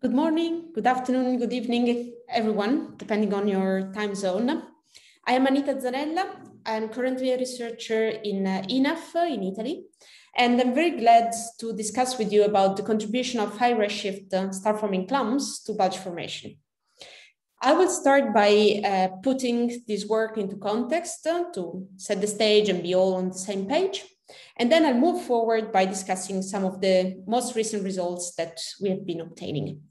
Good morning, good afternoon, good evening, everyone, depending on your time zone. I am Anita Zanella. I'm currently a researcher in uh, INAF in Italy, and I'm very glad to discuss with you about the contribution of high redshift uh, star-forming clumps to bulge formation. I will start by uh, putting this work into context uh, to set the stage and be all on the same page. And then I'll move forward by discussing some of the most recent results that we have been obtaining.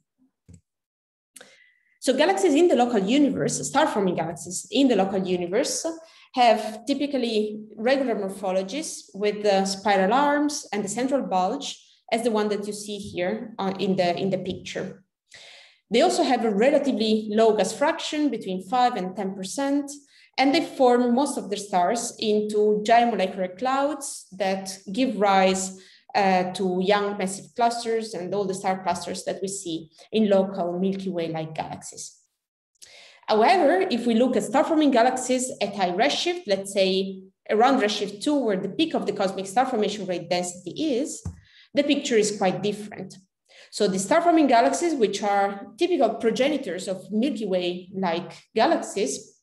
So galaxies in the local universe, star-forming galaxies in the local universe, have typically regular morphologies with the spiral arms and the central bulge as the one that you see here uh, in, the, in the picture. They also have a relatively low gas fraction between 5 and 10%, and they form most of their stars into giant molecular clouds that give rise uh, to young massive clusters and all the star clusters that we see in local Milky Way-like galaxies. However, if we look at star-forming galaxies at high redshift, let's say around redshift 2, where the peak of the cosmic star formation rate density is, the picture is quite different. So the star-forming galaxies, which are typical progenitors of Milky Way-like galaxies,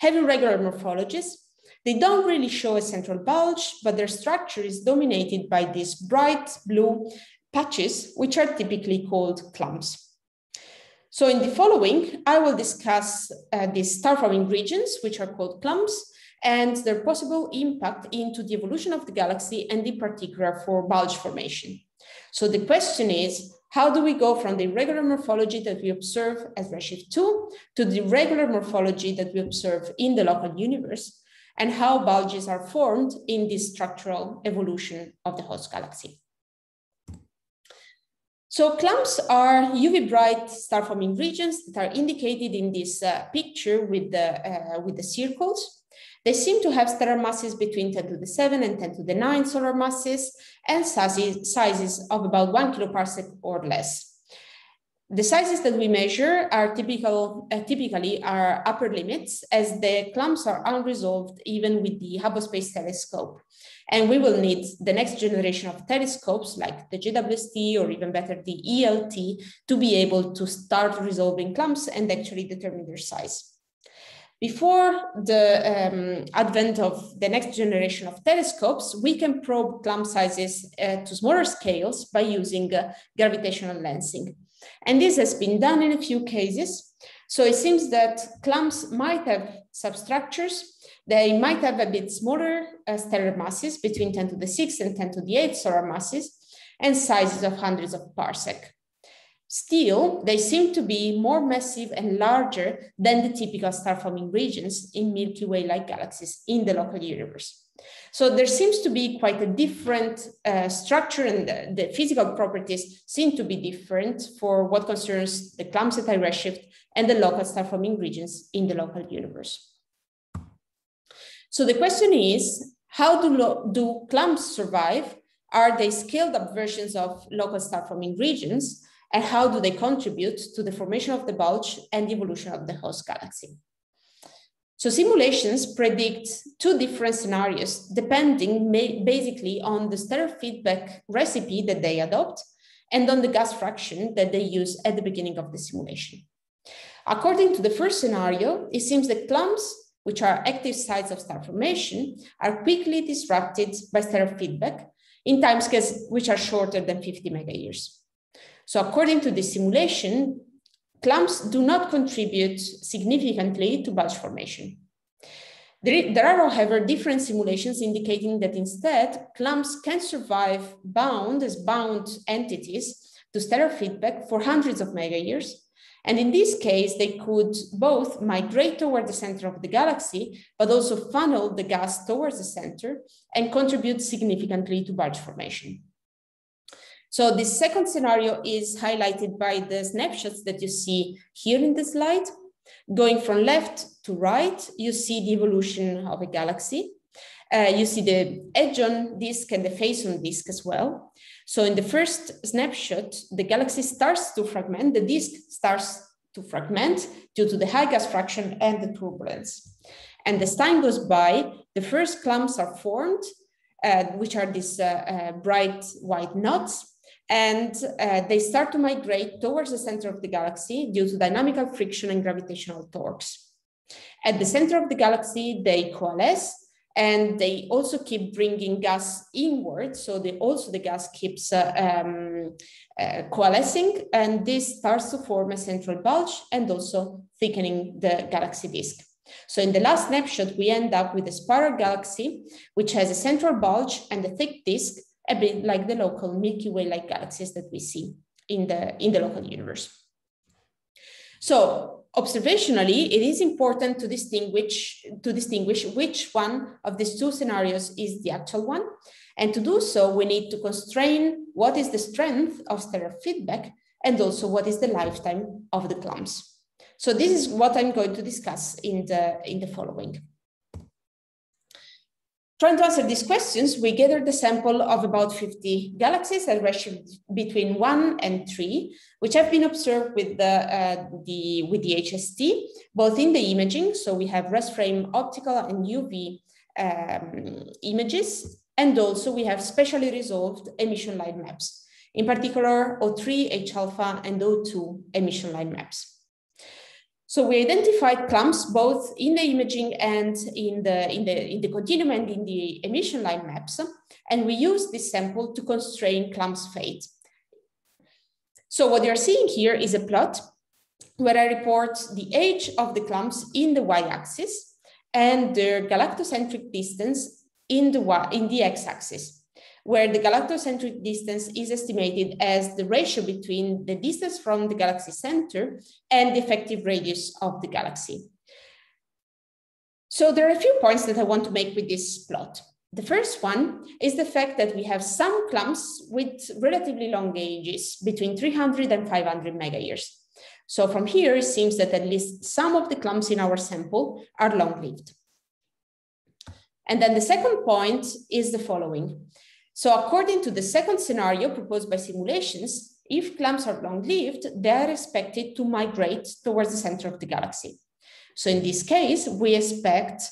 have irregular morphologies they don't really show a central bulge, but their structure is dominated by these bright blue patches, which are typically called clumps. So in the following, I will discuss uh, these star-forming regions, which are called clumps, and their possible impact into the evolution of the galaxy, and in particular for bulge formation. So the question is, how do we go from the irregular morphology that we observe as redshift 2 to the regular morphology that we observe in the local universe? and how bulges are formed in this structural evolution of the host galaxy. So clumps are UV bright star forming regions that are indicated in this uh, picture with the, uh, with the circles. They seem to have stellar masses between 10 to the 7 and 10 to the 9 solar masses and sizes, of about 1 kiloparsec or less. The sizes that we measure are typical, uh, typically are upper limits as the clumps are unresolved even with the Hubble Space Telescope. And we will need the next generation of telescopes like the JWST or even better the ELT to be able to start resolving clumps and actually determine their size. Before the um, advent of the next generation of telescopes, we can probe clump sizes uh, to smaller scales by using uh, gravitational lensing. And this has been done in a few cases. So it seems that clumps might have substructures. They might have a bit smaller uh, stellar masses between 10 to the 6 and 10 to the 8 solar masses and sizes of hundreds of parsec. Still, they seem to be more massive and larger than the typical star-forming regions in Milky Way-like galaxies in the local universe. So there seems to be quite a different uh, structure and the, the, physical properties seem to be different for what concerns the clumps at high redshift and the local star forming regions in the local universe. So the question is, how do, do clumps survive? Are they scaled up versions of local star forming regions? And how do they contribute to the formation of the bulge and the evolution of the host galaxy? So simulations predict two different scenarios depending basically on the stellar feedback recipe that they adopt and on the gas fraction that they use at the beginning of the simulation. According to the first scenario, it seems that clumps, which are active sites of star formation, are quickly disrupted by stellar feedback in timescales which are shorter than 50 megayears. So according to the simulation, clumps do not contribute significantly to bulge formation. There, are, however, different simulations indicating that instead, clumps can survive bound as bound entities to stellar feedback for hundreds of megayears. And in this case, they could both migrate toward the center of the galaxy, but also funnel the gas towards the center and contribute significantly to bulge formation. So the second scenario is highlighted by the snapshots that you see here in the slide. Going from left to right, you see the evolution of a galaxy. Uh, you see the edge on disk and the face on disk as well. So in the first snapshot, the galaxy starts to fragment, the disk starts to fragment due to the high gas fraction and the turbulence. And as time goes by, the first clumps are formed, uh, which are these uh, uh bright white knots and uh, they start to migrate towards the center of the galaxy due to dynamical friction and gravitational torques. At the center of the galaxy, they coalesce and they also keep bringing gas inward. So they also the gas keeps uh, um, uh, coalescing and this starts to form a central bulge and also thickening the galaxy disk. So in the last snapshot, we end up with a spiral galaxy, which has a central bulge and a thick disk a bit like the local Milky Way-like galaxies that we see in the, in the local universe. So observationally, it is important to distinguish, to distinguish which one of these two scenarios is the actual one. And to do so, we need to constrain what is the strength of stellar feedback and also what is the lifetime of the clumps. So this is what I'm going to discuss in the, in the following. Trying to answer these questions, we gathered a sample of about 50 galaxies at redshift between one and three, which have been observed with the, uh, the, with the HST, both in the imaging, so we have rest frame optical and UV um, images, and also we have spatially resolved emission line maps, in particular O3, H alpha, and O2 emission line maps. So we identified clumps both in the imaging and in the, in the, in the continuum and in the emission line maps. And we used this sample to constrain clumps fate. So what you're seeing here is a plot where I report the age of the clumps in the y-axis and their galactocentric distance in the, in the x-axis where the galactocentric distance is estimated as the ratio between the distance from the galaxy center and the effective radius of the galaxy. So there are a few points that I want to make with this plot. The first one is the fact that we have some clumps with relatively long ages between 300 and 500 megayears. So from here, it seems that at least some of the clumps in our sample are long-lived. And then the second point is the following. So according to the second scenario proposed by simulations, if clumps are long-lived, they are expected to migrate towards the center of the galaxy. So in this case, we expect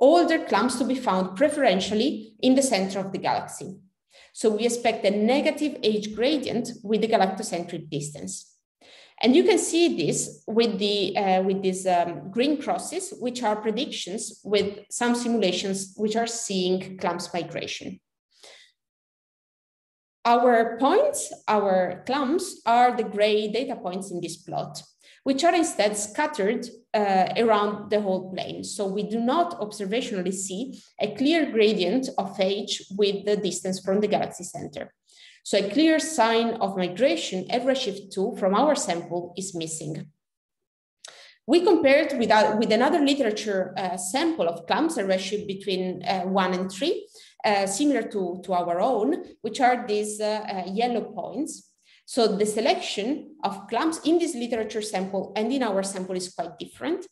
older clumps to be found preferentially in the center of the galaxy. So we expect a negative age gradient with the galactocentric distance. And you can see this with, the, uh, with these um, green crosses, which are predictions with some simulations which are seeing clumps migration. Our points, our clumps, are the gray data points in this plot, which are instead scattered uh, around the whole plane. So we do not observationally see a clear gradient of age with the distance from the galaxy center. So a clear sign of migration at redshift 2 from our sample is missing. We compared with, uh, with another literature uh, sample of clumps at redshift between uh, 1 and 3, uh, similar to, to our own, which are these uh, uh, yellow points. So the selection of clumps in this literature sample and in our sample is quite different.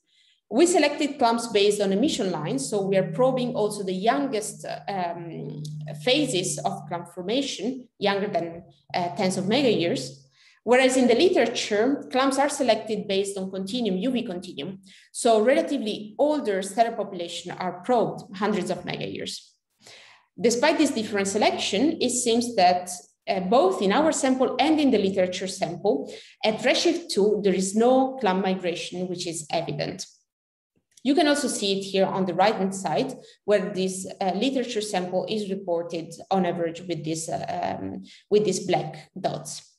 We selected clumps based on emission lines, so we are probing also the youngest um, phases of clump formation, younger than uh, tens of mega years. Whereas in the literature, clumps are selected based on continuum, UV continuum. So relatively older stellar population are probed hundreds of mega years. Despite this different selection, it seems that uh, both in our sample and in the literature sample, at redshift 2, there is no clump migration, which is evident. You can also see it here on the right-hand side, where this uh, literature sample is reported on average with, this, uh, um, with these black dots.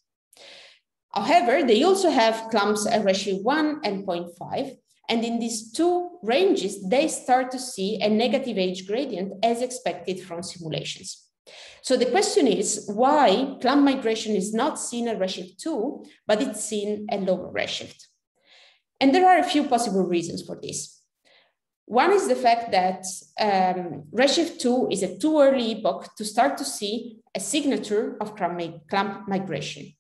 However, they also have clumps at redshift 1 and 0.5, and in these two ranges, they start to see a negative age gradient as expected from simulations. So the question is why clump migration is not seen at redshift 2, but it's seen at lower redshift. And there are a few possible reasons for this. One is the fact that um, redshift 2 is a too early epoch to start to see a signature of clump migration.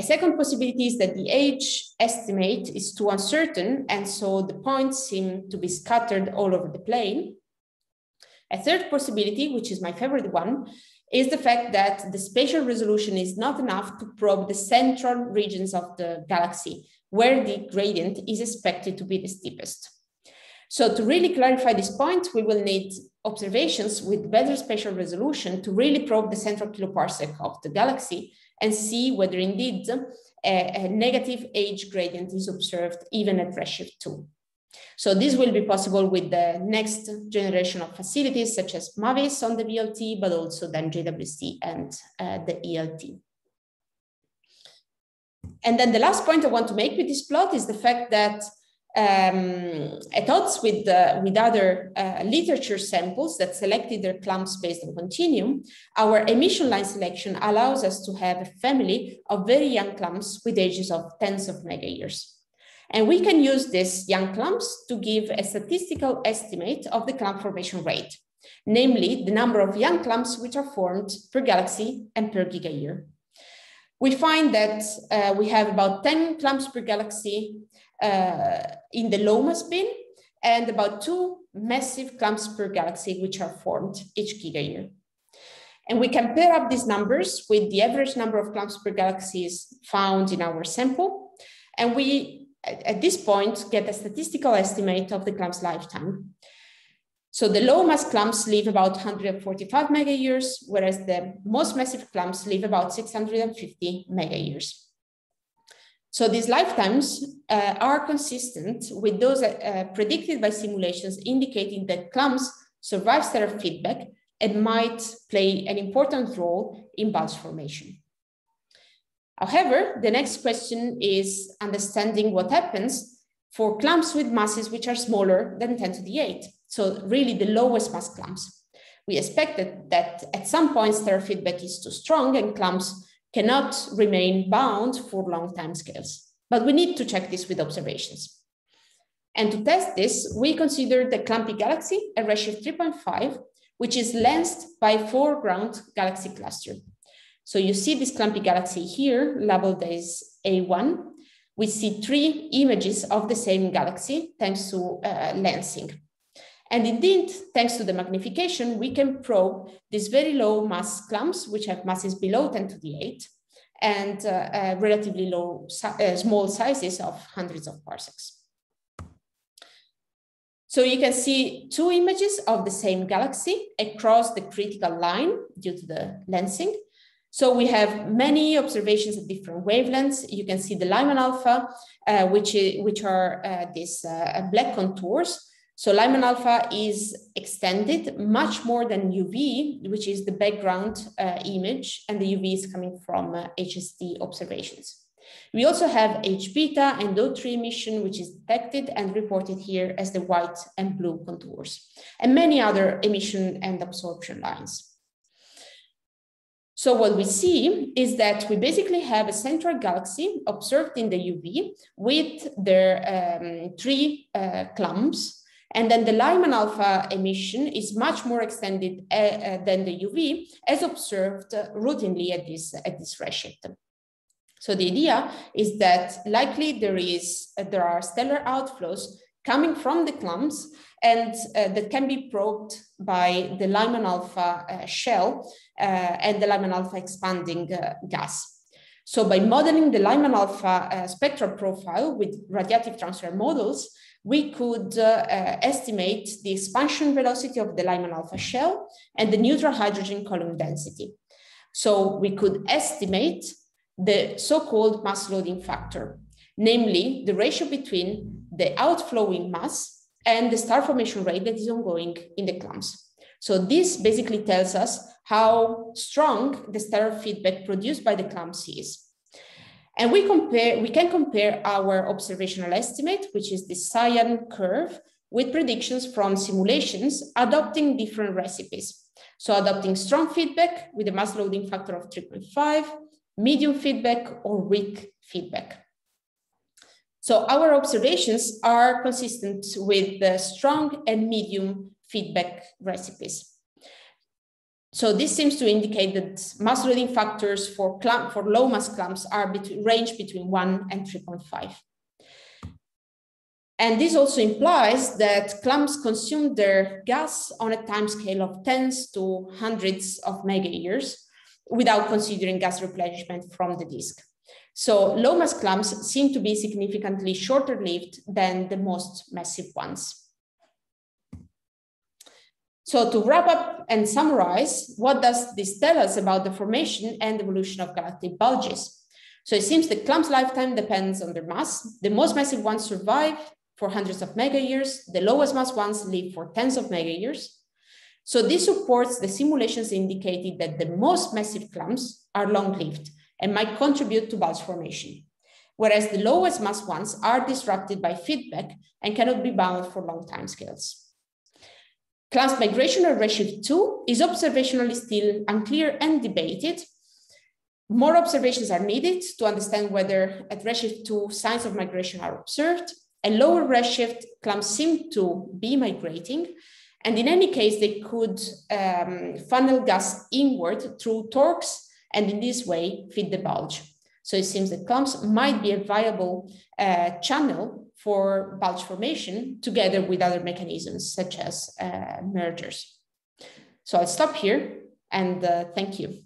A second possibility is that the age estimate is too uncertain, and so the points seem to be scattered all over the plane. A third possibility, which is my favorite one, is the fact that the spatial resolution is not enough to probe the central regions of the galaxy, where the gradient is expected to be the steepest. So to really clarify this point, we will need observations with better spatial resolution to really probe the central kiloparsec of the galaxy and see whether indeed a, a negative age gradient is observed even at redshift 2. So this will be possible with the next generation of facilities such as MAVIS on the VLT, but also then JWST and uh, the ELT. And then the last point I want to make with this plot is the fact that um, at odds with, the, with other uh, literature samples that selected their clumps based on continuum, our emission line selection allows us to have a family of very young clumps with ages of tens of mega years. And we can use these young clumps to give a statistical estimate of the clump formation rate, namely the number of young clumps which are formed per galaxy and per gigayear. We find that uh, we have about 10 clumps per galaxy uh, Uh, in the low mass bin and about two massive clumps per galaxy which are formed each gigayear. And we can pair up these numbers with the average number of clumps per galaxies found in our sample. And we, at this point, get a statistical estimate of the clump's lifetime. So the low mass clumps live about 145 mega years, whereas the most massive clumps live about 650 mega years. So these lifetimes uh, are consistent with those uh, predicted by simulations indicating that clumps survive stellar feedback and might play an important role in bulge formation. However, the next question is understanding what happens for clumps with masses which are smaller than 10 to the 8. So really the lowest mass clumps. We expected that at some point stellar feedback is too strong and clumps cannot remain bound for long time scales. But we need to check this with observations. And to test this, we consider the clumpy galaxy at redshift 3.5, which is lensed by foreground galaxy cluster. So you see this clumpy galaxy here, labeled as A1. We see three images of the same galaxy thanks to uh, lensing. And indeed, thanks to the magnification, we can probe these very low mass clumps, which have masses below 10 to the 8, and uh, uh, relatively low, uh, small sizes of hundreds of parsecs. So you can see two images of the same galaxy across the critical line due to the lensing. So we have many observations at different wavelengths. You can see the Lyman alpha, uh, which, which are uh, these uh, black contours so Lyman alpha is extended much more than UV, which is the background uh, image, and the UV is coming from uh, HST observations. We also have H beta and O3 emission, which is detected and reported here as the white and blue contours, and many other emission and absorption lines. So what we see is that we basically have a central galaxy observed in the UV with their um, three uh, clumps and then the Lyman alpha emission is much more extended uh, uh, than the UV as observed routinely at this, at this redshift. So the idea is that likely there is uh, there are stellar outflows coming from the clumps and uh, that can be probed by the Lyman alpha uh, shell uh, and the Lyman alpha expanding gas. So by modeling the Lyman alpha spectral profile with radiative transfer models, we could uh, uh, estimate the expansion velocity of the Lyman alpha shell and the neutral hydrogen column density. So we could estimate the so-called mass loading factor, namely the ratio between the outflowing mass and the star formation rate that is ongoing in the clumps. So this basically tells us how strong the stellar feedback produced by the clumps is. And we compare, we can compare our observational estimate, which is the cyan curve, with predictions from simulations adopting different recipes. So adopting strong feedback with a mass loading factor of 3.5, medium feedback or weak feedback. So our observations are consistent with the strong and medium feedback recipes. So this seems to indicate that mass loading factors for, for low mass clumps are between, range between 1 and 3.5. And this also implies that clumps consume their gas on a time scale of tens to hundreds of mega years without considering gas replenishment from the disk. So low mass clumps seem to be significantly shorter lived than the most massive ones. So to wrap up and summarize, what does this tell us about the formation and evolution of galactic bulges? So it seems the clump's lifetime depends on their mass. The most massive ones survive for hundreds of mega years. The lowest mass ones live for tens of mega years. So this supports the simulations indicated that the most massive clumps are long-lived and might contribute to bulge formation, whereas the lowest mass ones are disrupted by feedback and cannot be bound for long time Clumps migration or redshift 2 is observationally still unclear and debated, more observations are needed to understand whether at redshift 2 signs of migration are observed. A lower redshift clumps seem to be migrating. And in any case, they could um, funnel gas inward through torques and in this way feed the bulge. So it seems that clumps might be a viable uh, channel for bulge formation together with other mechanisms such as uh, mergers. So I'll stop here and uh, thank you.